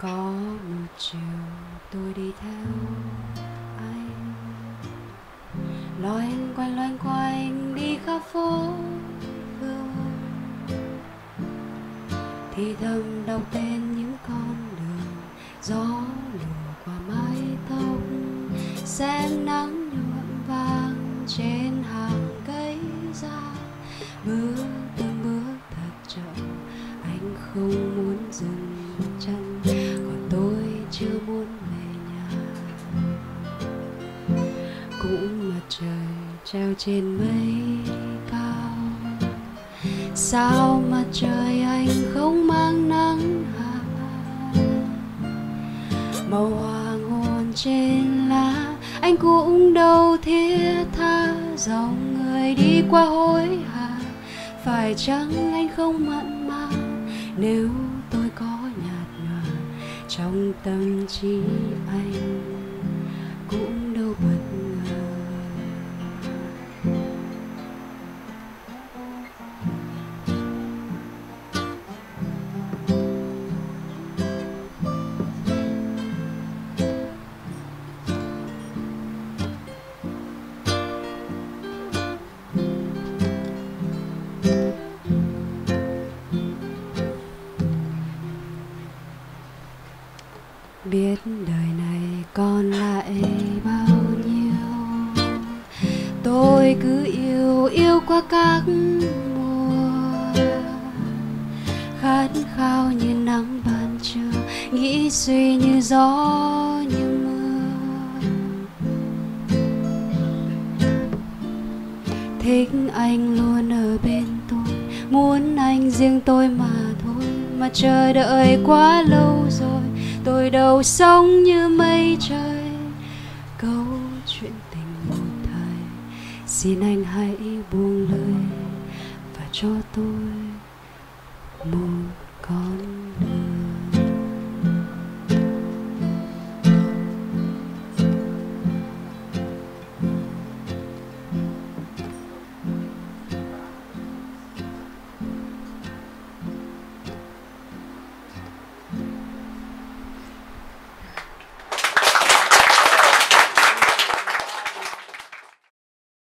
có một chiều tôi đi theo anh. Loanh quanh loanh quanh đi khắp phố phường. Thì thầm đọc tên những con đường, gió lùa qua mái tóc. Xem nắng chưa muốn về nhà. Cũng mặt trời treo trên mây cao. Sao mặt trời anh không mang nắng hạ màu hoàng hôn trên lá, anh cũng đâu thiết tha. Dòng người đi qua hối hả, phải chăng anh không mặn mà? Nếu 中等之爱。Biết đời này còn lại bao nhiêu. Tôi cứ yêu yêu qua các mùa. Khát khao như nắng ban trưa, nghĩ suy như gió như mưa. Thích anh luôn ở bên tôi, muốn anh riêng tôi mà thôi. Mà chờ đợi quá lâu rồi tôi đâu sống như mây trời. Câu chuyện tình một thời, xin anh hãy buông lời và cho tôi một con